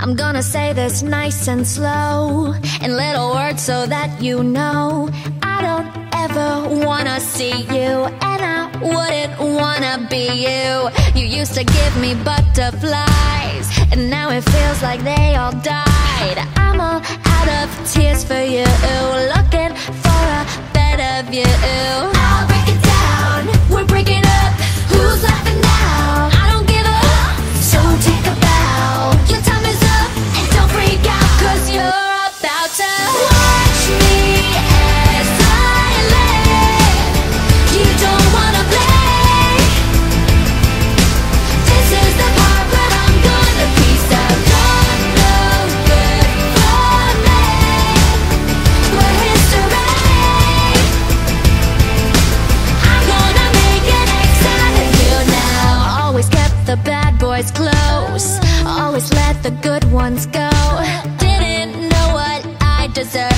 I'm gonna say this nice and slow In little words so that you know I don't ever wanna see you And I wouldn't wanna be you. You used to give me butterflies And now it feels like they all died boys close. Always let the good ones go. Didn't know what I deserve